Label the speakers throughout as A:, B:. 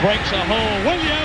A: breaks a hole. Williams,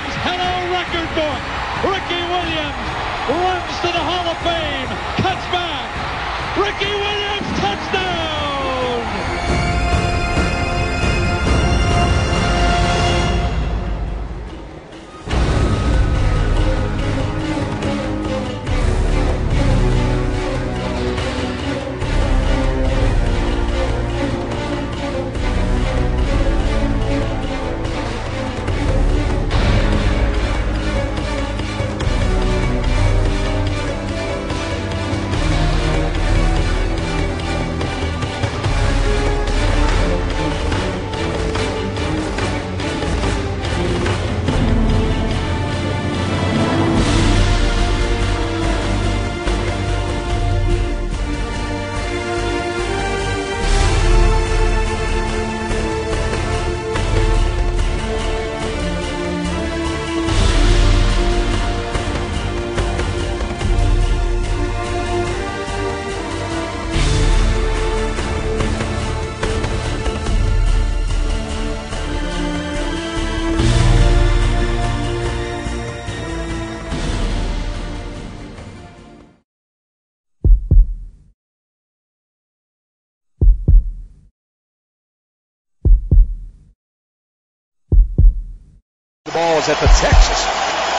B: ball is at the Texas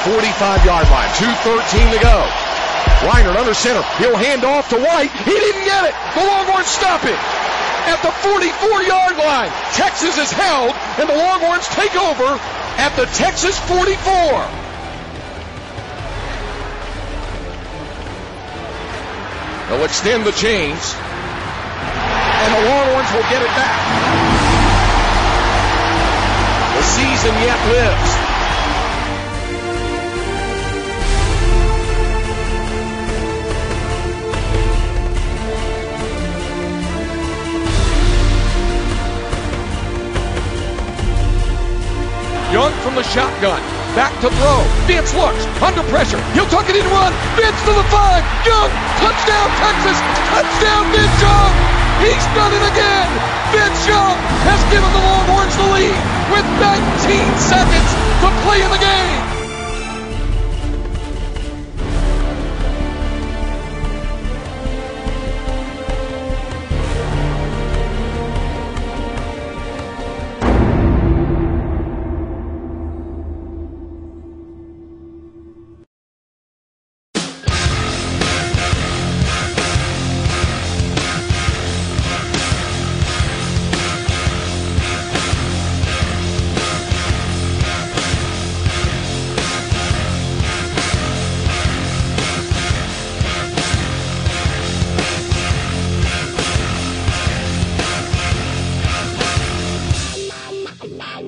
B: 45-yard line. 2.13 to go. Leinart under center. He'll hand off to White. He didn't get it. The Longhorns stop it at the 44-yard line. Texas is held, and the Longhorns take over at the Texas 44. They'll extend the chains, and the Longhorns will get it back. The season yet lives. Shotgun. Back to throw. Vince looks. Under pressure. He'll tuck it in run. Vince to the five. Young. Touchdown Texas. Touchdown Vince Young. He's done it again. Vince Young has given the Longhorns the lead with 19 seconds to play in the game.